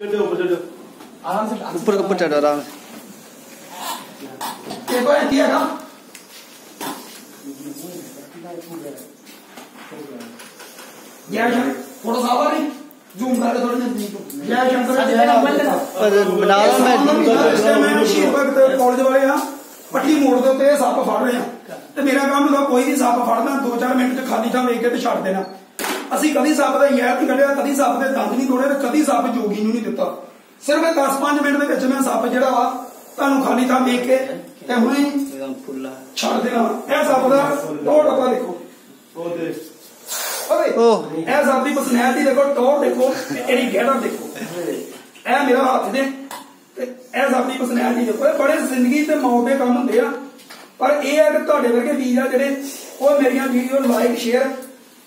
आराम से ऊपर ऊपर चढ़ आराम से देखो ये किया ना जय शंकर थोड़ा सा आवा नहीं जूम करके थोड़ा नजदीक जय शंकर जय राम पर बना लो मैं ਇਸ ਟਾਈਮ ਮੈਂ ਸ਼ਹੀਦ ਭਗਤ ਕਾਲਜ ਵਾਲੇ ਆ ਪੱਟੀ ਮੋੜ ਦੇ ਉੱਤੇ ਇਹ ਸੱਪ ਫੜ ਰਹੇ ਆ ਤੇ ਮੇਰਾ ਕੰਮ ਹੁੰਦਾ ਕੋਈ ਵੀ ਸੱਪ ਫੜਨਾ 2-4 ਮਿੰਟ ਚ ਖਾਲੀ ਥਾਂ ਵੇਖ ਕੇ ਤੇ ਛੱਡ ਦੇਣਾ ਅਸੀਂ ਕਦੀ ਸੱਪ ਦਾ ਯਾਰ ਨਹੀਂ ਕੱਢਿਆ, ਕਦੀ ਸੱਪ ਦੇ ਦੰਦ ਨਹੀਂ ਤੋੜੇ ਕਦੀ ਸੱਪ ਜੋਗੀ ਨੂੰ ਨਹੀਂ ਦਿੱਤਾ। ਸਿਰਫ 10-5 ਮਿੰਟ ਦੇ ਵਿੱਚ ਮੈਂ ਸੱਪ ਜਿਹੜਾ ਵਾ, ਤੁਹਾਨੂੰ ਖਾਲੀ ਥਾਂ ਦੇਖ ਕੇ ਤੇ ਹੁਣੇ ਛੱਡ ਦੇਣਾ ਇਹ ਸੱਪ ਦਾ ਟੋੜ ਆਪਾਂ ਦੇਖੋ। ਉਹਦੇ ਓਏ, ਇਹ ਸੱਪ ਦੀ ਪਰਸਨੈਲਿਟੀ ਦੇਖੋ ਟੋੜ ਦੇਖੋ, ਇਹਦੀ ਗਹਿਣਾ ਦੇਖੋ। ਇਹ ਮੇਰਾ ਹੱਥ ਦੇ ਤੇ ਇਹ ਸੱਪ ਦੀ ਪਰਸਨੈਲਿਟੀ ਦੇਖੋ। ਬੜੇ ਜ਼ਿੰਦਗੀ ਤੇ ਮੌਤ ਦੇ ਕੰਮ ਹੁੰਦੇ ਆ। ਪਰ ਇਹ ਹੈ ਕਿ ਤੁਹਾਡੇ ਵਰਗੇ ਵੀਰ ਆ ਜਿਹੜੇ, ਉਹ ਮੇਰੀਆਂ ਵੀਡੀਓ ਲਾਈਕ ਸ਼ੇਅਰ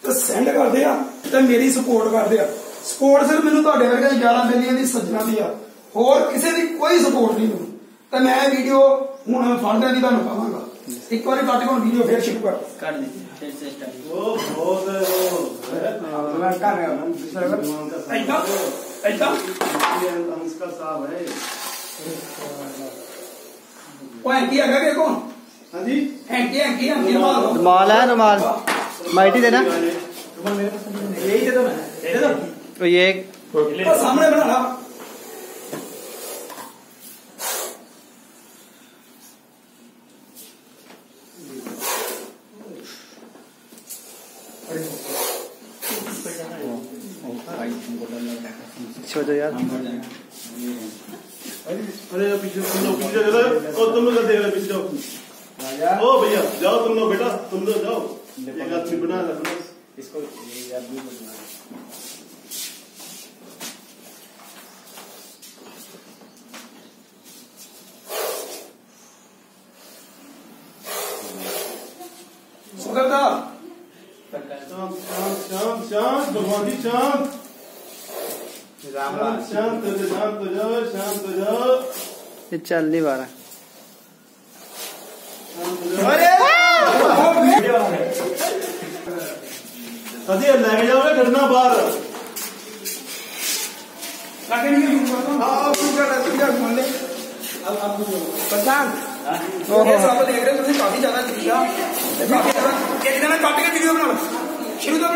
ਤੇ ਸੈਂਡ ਕਰਦੇ ਆ ਤੇ ਮੇਰੀ ਸਪੋਰਟ ਕਰਦੇ ਆ। ਸਪੋਰਟ ਸਿਰ ਮੈਨੂੰ ਤੁਹਾਡੇ ਵਰਗੇ 11 ਮਿਲੀਅਨ ਦੀ ਸੱਜਣਾ ਦੀ ਆ। ਹੋਰ ਕਿਸੇ ਦੀ ਕੋਈ ਸਪੋਰਟ ਨਹੀਂ ਮੈਨੂੰ। ਤੇ ਮੈਂ ਵੀਡੀਓ ਹੁਣ ਫੜਦਿਆਂ ਦੀ ਤੁਹਾਨੂੰ ਪਾਵਾਂਗਾ। ਇੱਕ ਵਾਰੀ ਕੱਟ ਕੇ ਹੁਣ ਵੀਡੀਓ ਫੇਰ ਸ਼ੁਰੂ ਕਰ। ਕੱਢ ਦੇ ਫਿਰ ਸੇ ਸਟਾਰਟ ਉਹ ਬਹੁਤ ਉਹ ਮੈਂ ਕਰ ਰਿਹਾ ਹਾਂ ਦੂਸਰਾ ਹੈ ਉਹ ਐਂਟੀ ਹੈਗਾ ਕਿ ਕੋਣ? यही दे दो ना दे दो तो ये तो सामने बना ना अच्छा तो यार अरे पीछे तुम लोग पीछे चले ओ तुम लोग देख रहे पीछे। ओ भैया जाओ तुम लोग बेटा तुम लोग जाओ। एक आदमी बना। इसको ये आदमी को शांत शांत शांत शांत भगवान जी शांत राम राम। शांत हो जाओ शांत हो जाओ शांत हो जाओ ये चल नहीं पा रहा शांत ਲੈ आगे नहीं यूज़ करता हाँ आप यूज़ कर रहे हो मान ले अब आप पहचान ओहो। ये सब देख रहे हो तुम काफ़ी ज़्यादा दिखा काफ़ी ज़्यादा एक दिन काट के वीडियो बना शुरू तो बना